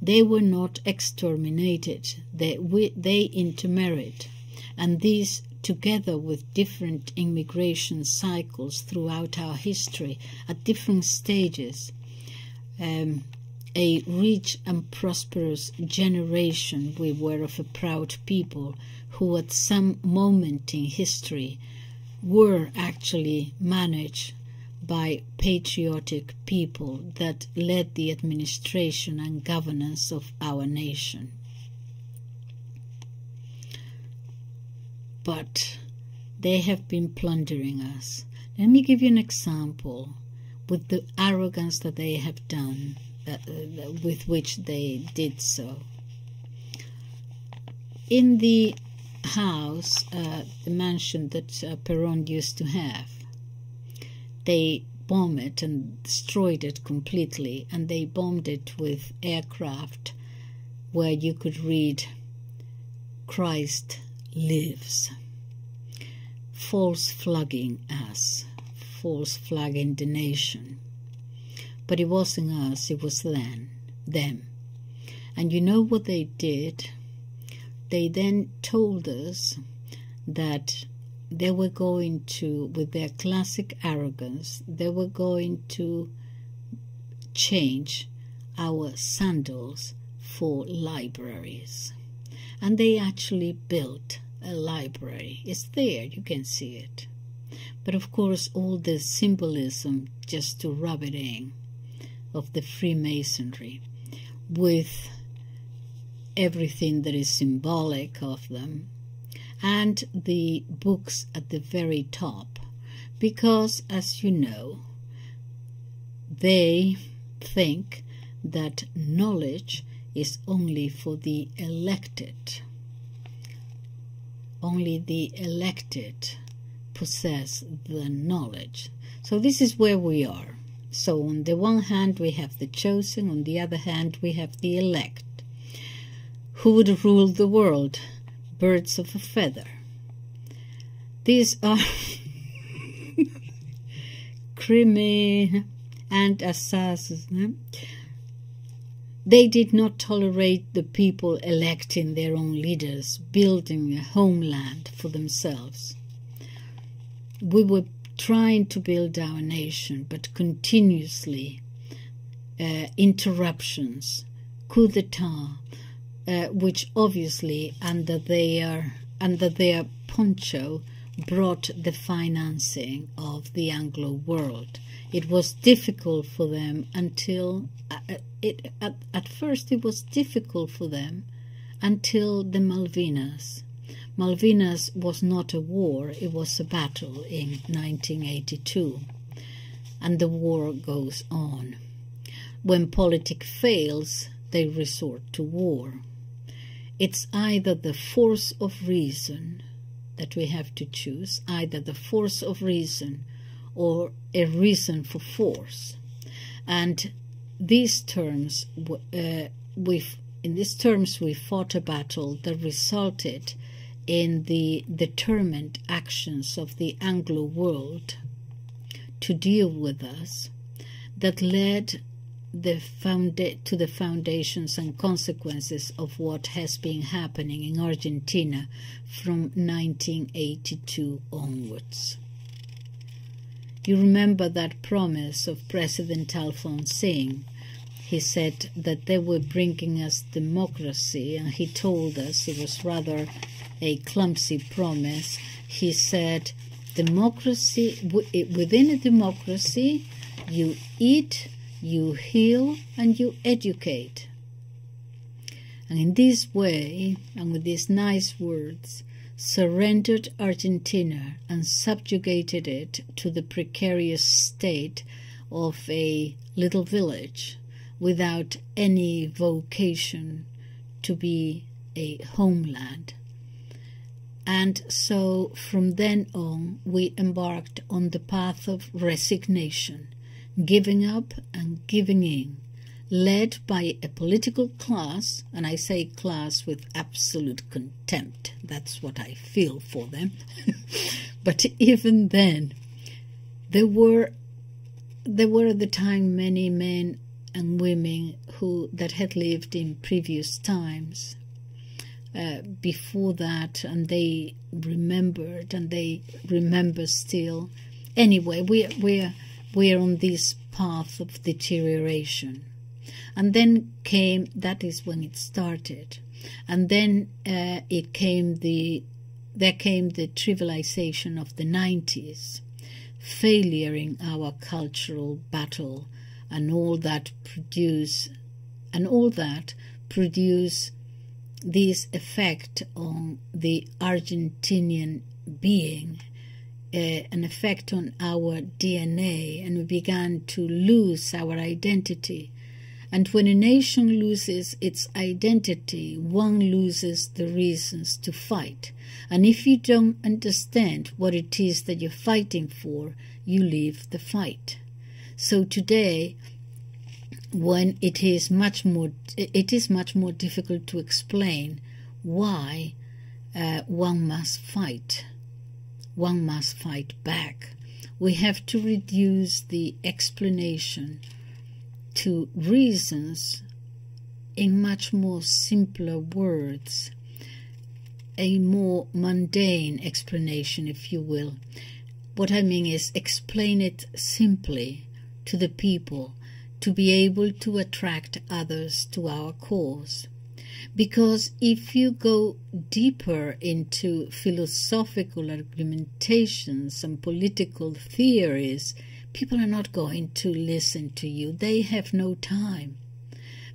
They were not exterminated, they, we, they intermarried, and these together with different immigration cycles throughout our history at different stages, um, a rich and prosperous generation we were of a proud people who at some moment in history were actually managed by patriotic people that led the administration and governance of our nation. But they have been plundering us. Let me give you an example with the arrogance that they have done uh, with which they did so. In the house, uh, the mansion that uh, Peron used to have, they bombed it and destroyed it completely, and they bombed it with aircraft where you could read, Christ lives. False flagging us, false flagging the nation. But it wasn't us, it was them. them. And you know what they did? They then told us that they were going to, with their classic arrogance, they were going to change our sandals for libraries. And they actually built a library. It's there, you can see it. But of course, all the symbolism just to rub it in of the Freemasonry with everything that is symbolic of them and the books at the very top because as you know they think that knowledge is only for the elected only the elected possess the knowledge so this is where we are so on the one hand we have the chosen, on the other hand we have the elect. Who would rule the world? Birds of a feather. These are Crime and assassins. Hmm? They did not tolerate the people electing their own leaders, building a homeland for themselves. We were trying to build our nation, but continuously uh, interruptions, coup d'etat, uh, which obviously under their under their poncho brought the financing of the Anglo world. It was difficult for them until uh, it at, at first it was difficult for them until the Malvinas Malvinas was not a war, it was a battle in 1982. And the war goes on. When politics fails, they resort to war. It's either the force of reason that we have to choose, either the force of reason or a reason for force. And these terms, uh, we in these terms, we fought a battle that resulted in the determined actions of the Anglo world to deal with us, that led the founda- to the foundations and consequences of what has been happening in Argentina from 1982 onwards. You remember that promise of President Alfonsín. He said that they were bringing us democracy, and he told us it was rather a clumsy promise. He said, democracy, within a democracy, you eat, you heal, and you educate. And in this way, and with these nice words, surrendered Argentina and subjugated it to the precarious state of a little village without any vocation to be a homeland. And so from then on, we embarked on the path of resignation, giving up and giving in, led by a political class, and I say class with absolute contempt. That's what I feel for them. but even then, there were there were at the time many men and women who that had lived in previous times uh, before that, and they remembered, and they remember still. Anyway, we we're we're on this path of deterioration, and then came that is when it started, and then uh, it came the there came the trivialization of the nineties, failure in our cultural battle, and all that produce, and all that produce this effect on the Argentinian being, uh, an effect on our DNA, and we began to lose our identity. And when a nation loses its identity, one loses the reasons to fight. And if you don't understand what it is that you're fighting for, you leave the fight. So today, when it is much more it is much more difficult to explain why uh, one must fight one must fight back we have to reduce the explanation to reasons in much more simpler words a more mundane explanation if you will what i mean is explain it simply to the people to be able to attract others to our cause. Because if you go deeper into philosophical argumentations and political theories, people are not going to listen to you. They have no time.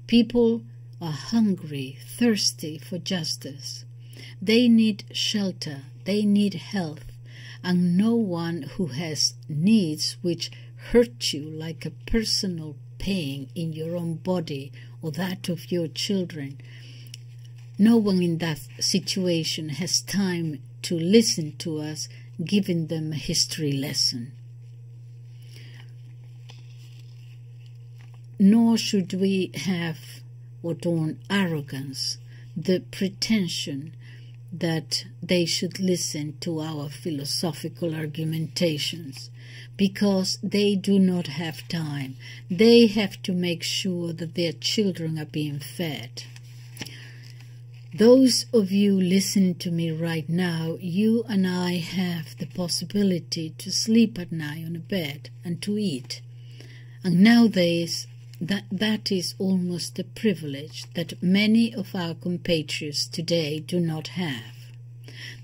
People are hungry, thirsty for justice. They need shelter, they need health, and no one who has needs which hurt you like a personal pain in your own body or that of your children. No one in that situation has time to listen to us giving them a history lesson. Nor should we have what on arrogance, the pretension that they should listen to our philosophical argumentations because they do not have time. They have to make sure that their children are being fed. Those of you listening to me right now, you and I have the possibility to sleep at night on a bed and to eat. And nowadays, that, that is almost a privilege that many of our compatriots today do not have.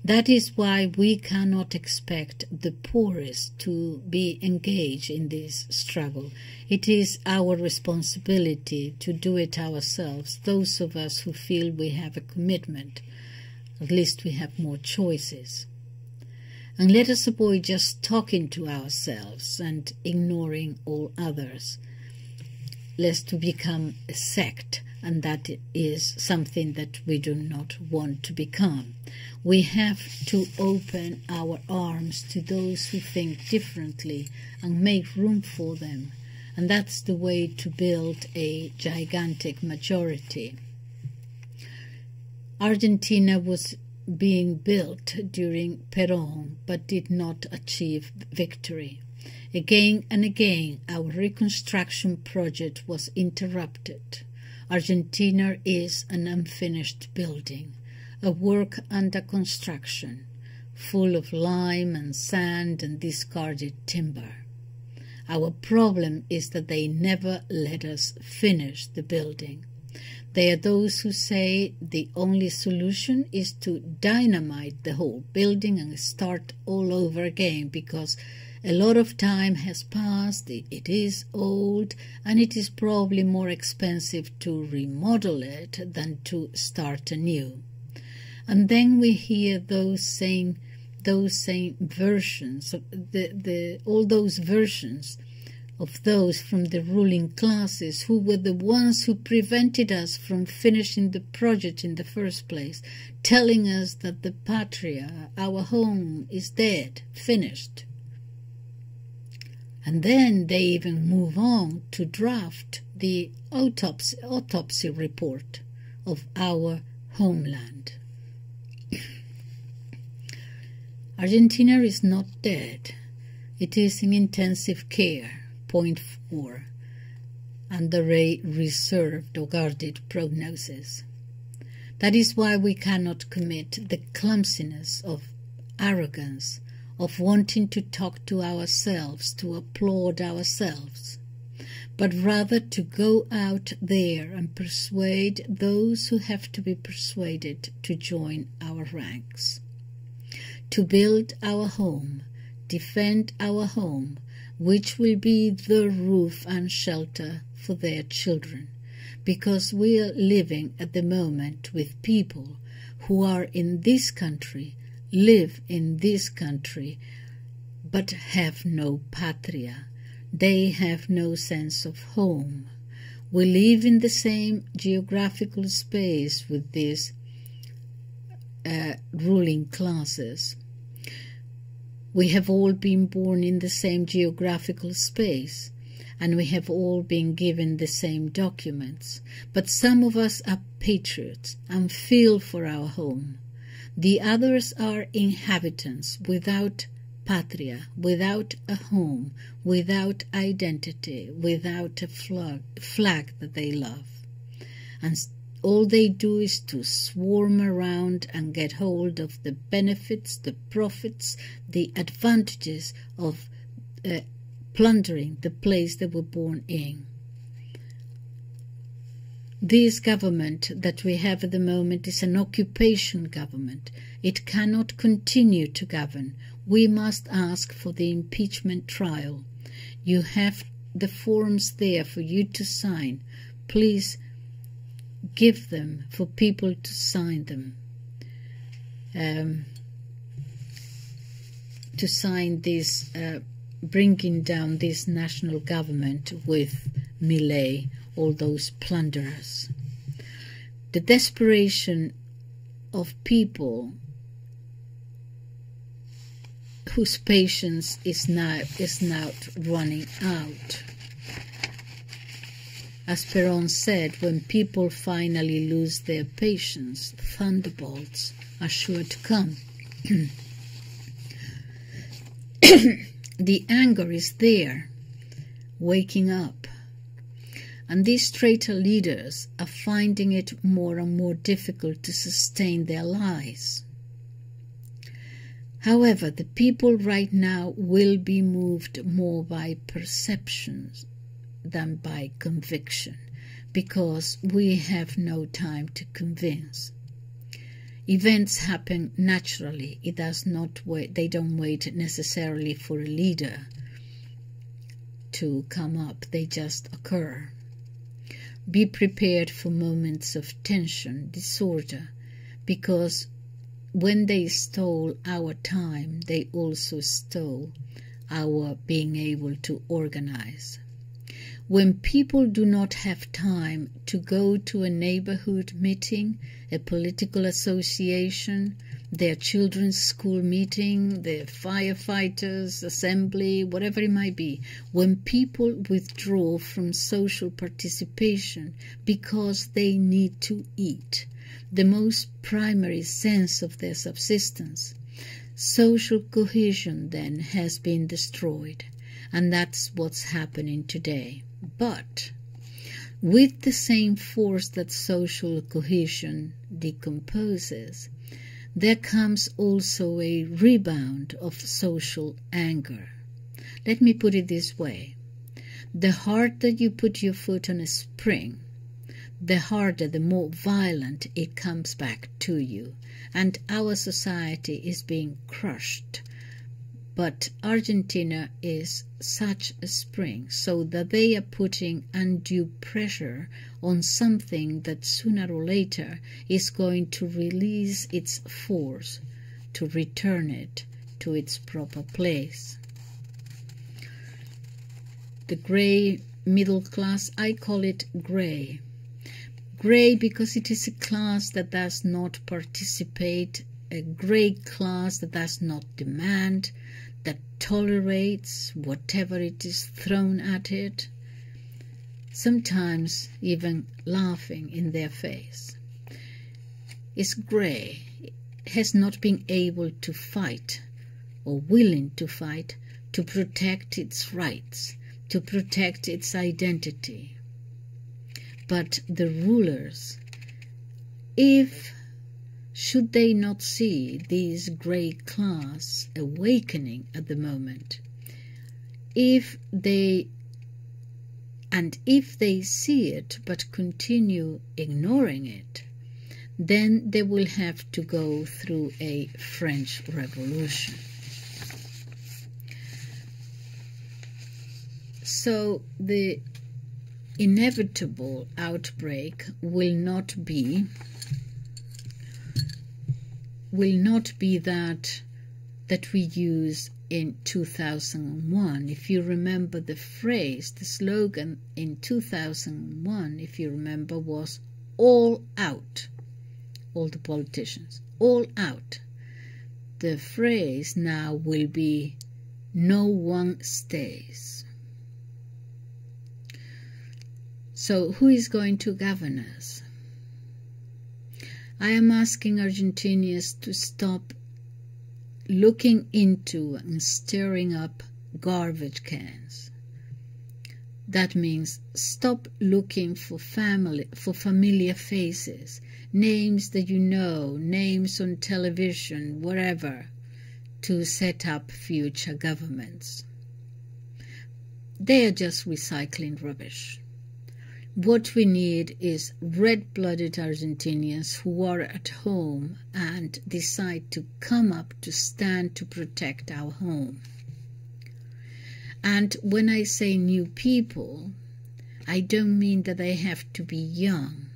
That is why we cannot expect the poorest to be engaged in this struggle. It is our responsibility to do it ourselves, those of us who feel we have a commitment. At least we have more choices. And let us avoid just talking to ourselves and ignoring all others, lest to become a sect, and that is something that we do not want to become. We have to open our arms to those who think differently and make room for them. And that's the way to build a gigantic majority. Argentina was being built during Perón but did not achieve victory. Again and again, our reconstruction project was interrupted. Argentina is an unfinished building, a work under construction, full of lime and sand and discarded timber. Our problem is that they never let us finish the building. There are those who say the only solution is to dynamite the whole building and start all over again because a lot of time has passed, it is old, and it is probably more expensive to remodel it than to start anew. And then we hear those saying those same versions, the, the, all those versions of those from the ruling classes who were the ones who prevented us from finishing the project in the first place, telling us that the patria, our home, is dead, finished. And then they even move on to draft the autopsy, autopsy report of our homeland. Argentina is not dead. It is in intensive care 0.4 under a reserved or guarded prognosis. That is why we cannot commit the clumsiness of arrogance, of wanting to talk to ourselves, to applaud ourselves, but rather to go out there and persuade those who have to be persuaded to join our ranks. To build our home, defend our home, which will be the roof and shelter for their children, because we are living at the moment with people who are in this country, live in this country, but have no patria. They have no sense of home. We live in the same geographical space with these uh, ruling classes. We have all been born in the same geographical space, and we have all been given the same documents. But some of us are patriots and feel for our home. The others are inhabitants without patria, without a home, without identity, without a flag, flag that they love. And all they do is to swarm around and get hold of the benefits, the profits, the advantages of uh, plundering the place they were born in. This government that we have at the moment is an occupation government. It cannot continue to govern. We must ask for the impeachment trial. You have the forms there for you to sign. Please give them for people to sign them. Um, to sign this, uh, bringing down this national government with Milei, all those plunderers. The desperation of people whose patience is now is now running out. As Perón said, when people finally lose their patience, thunderbolts are sure to come. the anger is there, waking up. And these traitor leaders are finding it more and more difficult to sustain their lies. However, the people right now will be moved more by perceptions than by conviction, because we have no time to convince. Events happen naturally. It does not wait. They don't wait necessarily for a leader to come up. They just occur. Be prepared for moments of tension, disorder, because when they stole our time, they also stole our being able to organize. When people do not have time to go to a neighborhood meeting, a political association, their children's school meeting, the firefighters' assembly, whatever it might be, when people withdraw from social participation because they need to eat, the most primary sense of their subsistence, social cohesion then has been destroyed, and that's what's happening today. But with the same force that social cohesion decomposes, there comes also a rebound of social anger. Let me put it this way the harder you put your foot on a spring, the harder, the more violent it comes back to you. And our society is being crushed. But Argentina is such a spring, so that they are putting undue pressure on something that sooner or later is going to release its force, to return it to its proper place. The grey middle class, I call it grey. Grey because it is a class that does not participate, a grey class that does not demand, that tolerates whatever it is thrown at it, sometimes even laughing in their face. Is grey, has not been able to fight or willing to fight to protect its rights, to protect its identity. But the rulers, if should they not see this grey class awakening at the moment, if they and if they see it but continue ignoring it, then they will have to go through a French Revolution. So the inevitable outbreak will not be will not be that that we use in 2001. If you remember the phrase, the slogan in 2001, if you remember, was all out. All the politicians, all out. The phrase now will be no one stays. So, who is going to govern us? I am asking Argentinians to stop looking into and stirring up garbage cans. That means stop looking for family for familiar faces, names that you know, names on television, wherever, to set up future governments. They are just recycling rubbish. What we need is red blooded Argentinians who are at home and decide to come up to stand to protect our home. And when I say new people, I don't mean that they have to be young.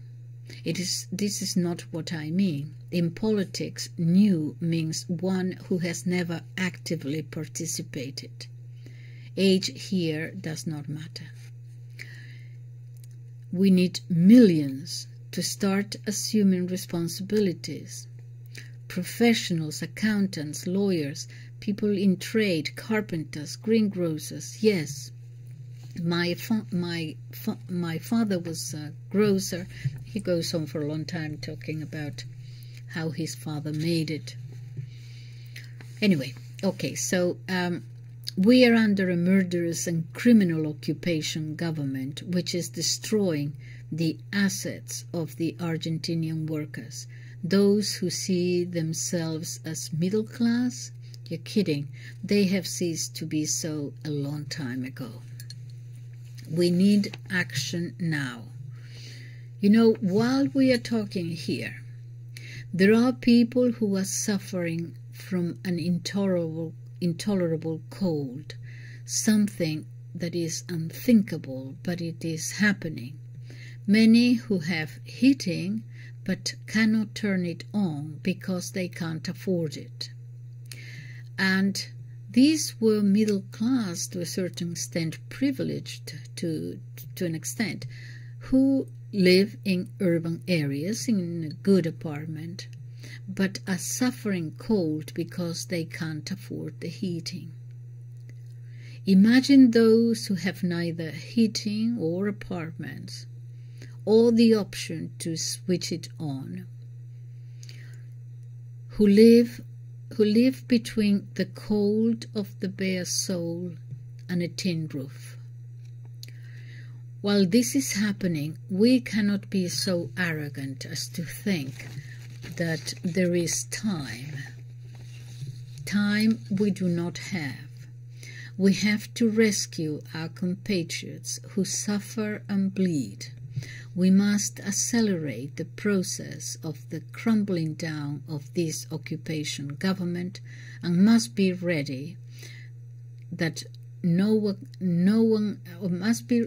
It is, this is not what I mean. In politics, new means one who has never actively participated. Age here does not matter. We need millions to start assuming responsibilities. Professionals, accountants, lawyers, people in trade, carpenters, greengrocers, yes. My fa my fa my father was a grocer. He goes on for a long time talking about how his father made it. Anyway, okay, so um, we are under a murderous and criminal occupation government which is destroying the assets of the Argentinian workers. Those who see themselves as middle class, you're kidding, they have ceased to be so a long time ago. We need action now. You know, while we are talking here, there are people who are suffering from an intolerable intolerable cold, something that is unthinkable, but it is happening. Many who have heating but cannot turn it on because they can't afford it. And these were middle class to a certain extent, privileged to, to an extent, who live in urban areas in a good apartment, but are suffering cold because they can't afford the heating. Imagine those who have neither heating or apartments, or the option to switch it on, who live who live between the cold of the bare soul and a tin roof. While this is happening, we cannot be so arrogant as to think that there is time. Time we do not have. We have to rescue our compatriots who suffer and bleed we must accelerate the process of the crumbling down of this occupation government and must be ready that no one, no one must be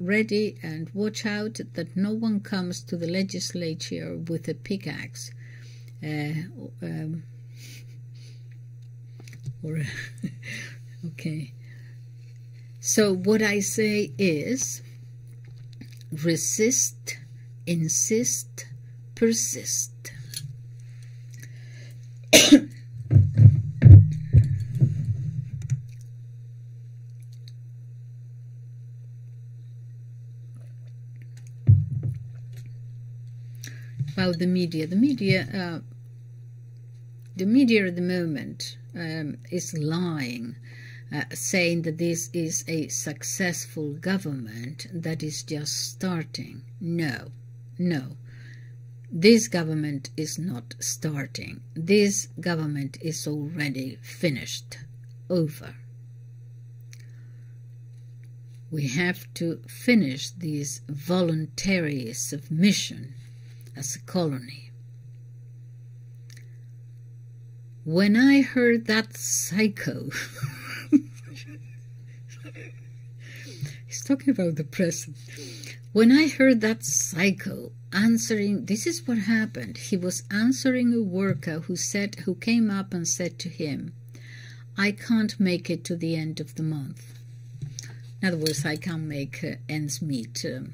ready and watch out that no one comes to the legislature with a pickaxe uh, um, or okay so what i say is resist, insist, persist. About the media. The media, uh, the media at the moment um, is lying uh, saying that this is a successful government that is just starting. No, no. This government is not starting. This government is already finished, over. We have to finish this voluntary submission as a colony. When I heard that psycho he's talking about the present. When I heard that psycho answering, this is what happened. He was answering a worker who said, who came up and said to him, I can't make it to the end of the month. In other words, I can't make uh, ends meet. Um,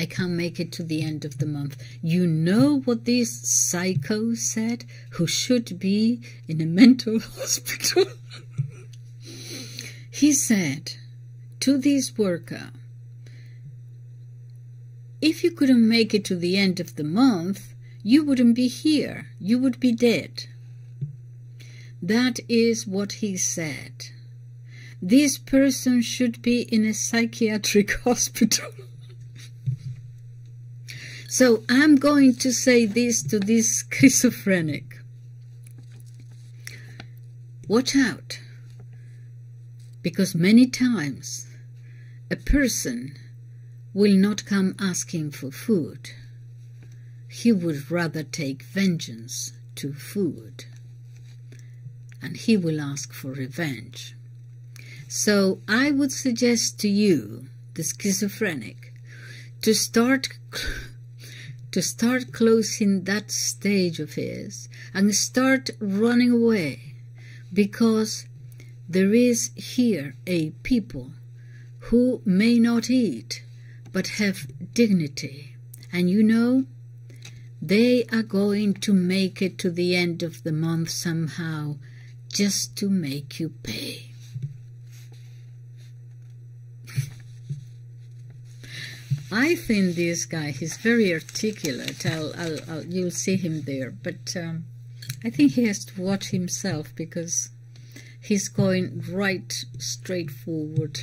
I can't make it to the end of the month. You know what this psycho said, who should be in a mental hospital? he said, to this worker, if you couldn't make it to the end of the month, you wouldn't be here. You would be dead. That is what he said. This person should be in a psychiatric hospital. So I'm going to say this to this schizophrenic. Watch out, because many times a person will not come asking for food. He would rather take vengeance to food. And he will ask for revenge. So I would suggest to you, the schizophrenic, to start to start closing that stage of his and start running away because there is here a people who may not eat but have dignity. And you know, they are going to make it to the end of the month somehow just to make you pay. I think this guy, he's very articulate. I'll, I'll, I'll you'll see him there. But um, I think he has to watch himself because he's going right straight forward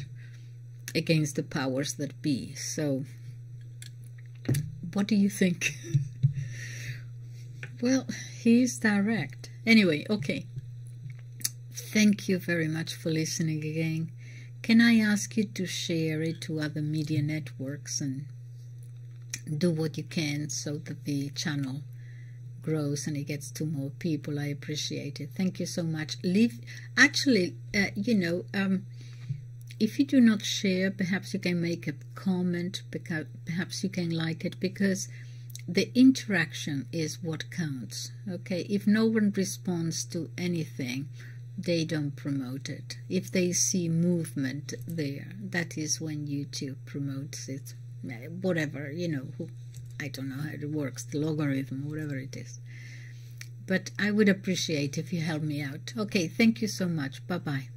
against the powers that be. So, what do you think? well, he's direct. Anyway, okay. Thank you very much for listening again. Can I ask you to share it to other media networks and do what you can so that the channel grows and it gets to more people? I appreciate it. Thank you so much. Leave, actually, uh, you know, um, if you do not share, perhaps you can make a comment, because perhaps you can like it, because the interaction is what counts. Okay, if no one responds to anything, they don't promote it. If they see movement there, that is when YouTube promotes it. Eh, whatever, you know, who, I don't know how it works, the logarithm, whatever it is. But I would appreciate if you help me out. Okay, thank you so much. Bye bye.